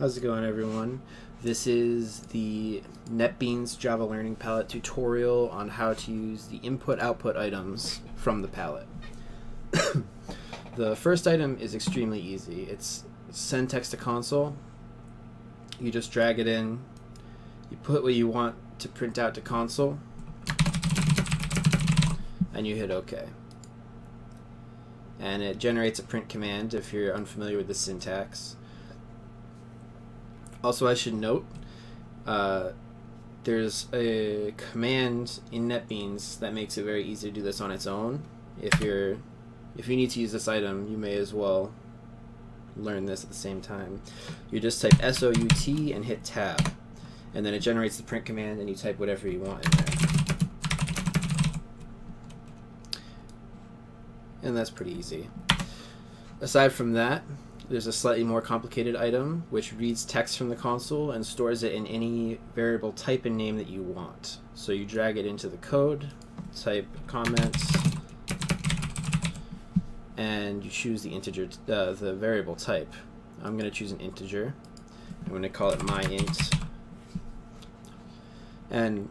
How's it going, everyone? This is the NetBeans Java Learning Palette tutorial on how to use the input-output items from the palette. the first item is extremely easy. It's send text to console. You just drag it in. You put what you want to print out to console. And you hit OK. And it generates a print command if you're unfamiliar with the syntax. Also, I should note, uh, there's a command in NetBeans that makes it very easy to do this on its own. If you're, if you need to use this item, you may as well learn this at the same time. You just type SOUT and hit tab, and then it generates the print command, and you type whatever you want in there. And that's pretty easy. Aside from that, there's a slightly more complicated item which reads text from the console and stores it in any variable type and name that you want. So you drag it into the code, type comments, and you choose the integer, uh, the variable type. I'm going to choose an integer. I'm going to call it my int. And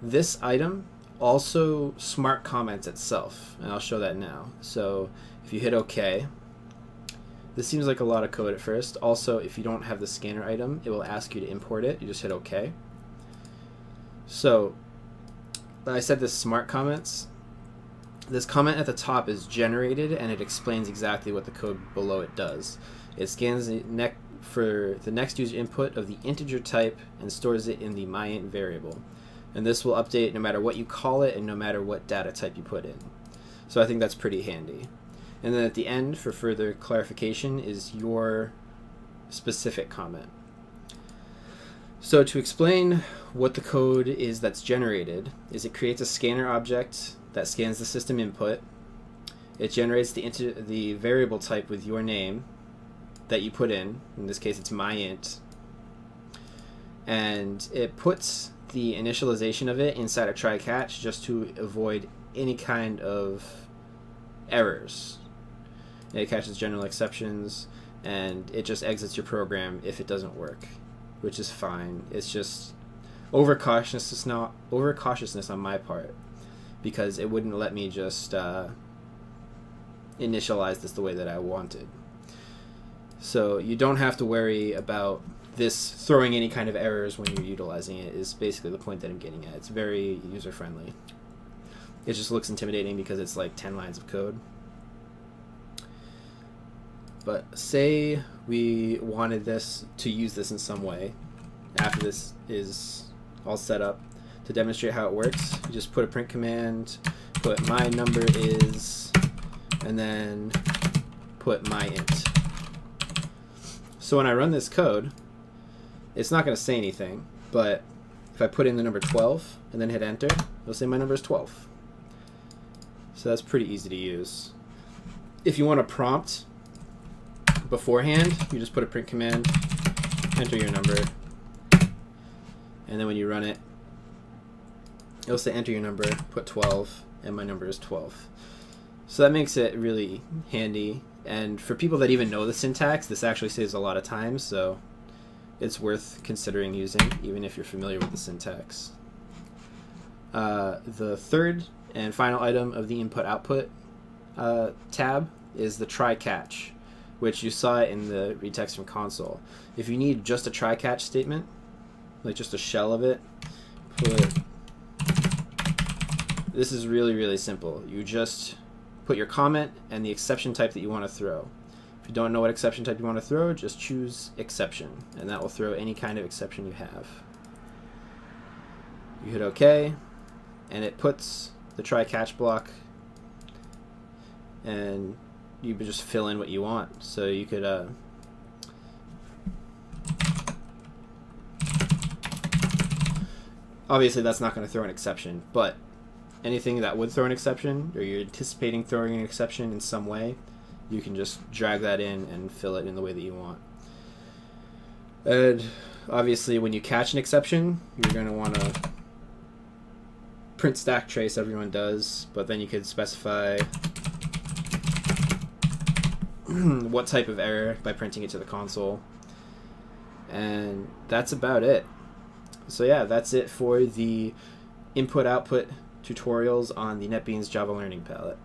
this item also smart comments itself, and I'll show that now. So if you hit OK, this seems like a lot of code at first. Also, if you don't have the scanner item, it will ask you to import it. You just hit OK. So, I said this smart comments. This comment at the top is generated and it explains exactly what the code below it does. It scans the neck for the next user input of the integer type and stores it in the myint variable. And this will update no matter what you call it and no matter what data type you put in. So I think that's pretty handy. And then at the end, for further clarification, is your specific comment. So to explain what the code is that's generated, is it creates a scanner object that scans the system input. It generates the, the variable type with your name that you put in. In this case, it's myint. And it puts the initialization of it inside a try catch just to avoid any kind of errors it catches general exceptions, and it just exits your program if it doesn't work, which is fine. It's just overcautiousness not overcautiousness on my part because it wouldn't let me just uh, initialize this the way that I wanted. So you don't have to worry about this throwing any kind of errors when you're utilizing it is basically the point that I'm getting at. It's very user friendly. It just looks intimidating because it's like 10 lines of code. But say we wanted this to use this in some way after this is all set up to demonstrate how it works. You just put a print command, put my number is, and then put my int. So when I run this code, it's not going to say anything, but if I put in the number 12 and then hit enter, it'll say my number is 12. So that's pretty easy to use. If you want to prompt beforehand, you just put a print command, enter your number, and then when you run it, it'll say enter your number, put 12, and my number is 12. So that makes it really handy, and for people that even know the syntax, this actually saves a lot of time, so it's worth considering using, even if you're familiar with the syntax. Uh, the third and final item of the input-output uh, tab is the try-catch which you saw in the read text from console. If you need just a try catch statement, like just a shell of it, put this is really really simple. You just put your comment and the exception type that you want to throw. If you don't know what exception type you want to throw, just choose exception, and that will throw any kind of exception you have. You hit OK, and it puts the try catch block and you just fill in what you want. So you could uh, obviously that's not going to throw an exception, but anything that would throw an exception or you're anticipating throwing an exception in some way, you can just drag that in and fill it in the way that you want. And obviously when you catch an exception, you're going to want to print stack trace everyone does, but then you could specify what type of error by printing it to the console. And that's about it. So yeah, that's it for the input output tutorials on the NetBeans Java Learning Palette.